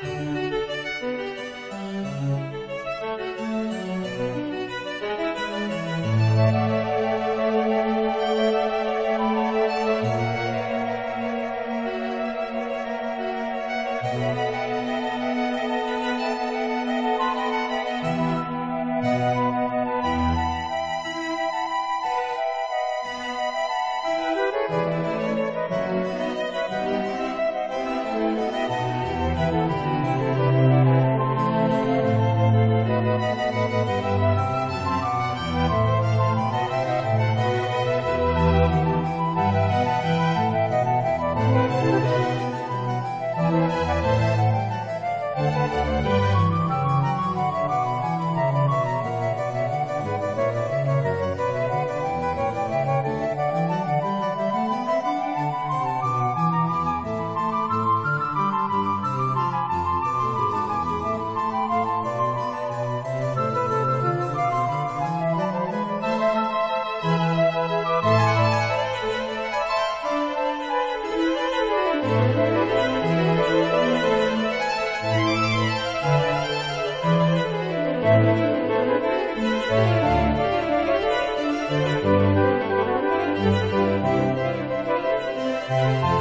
Música Thank you.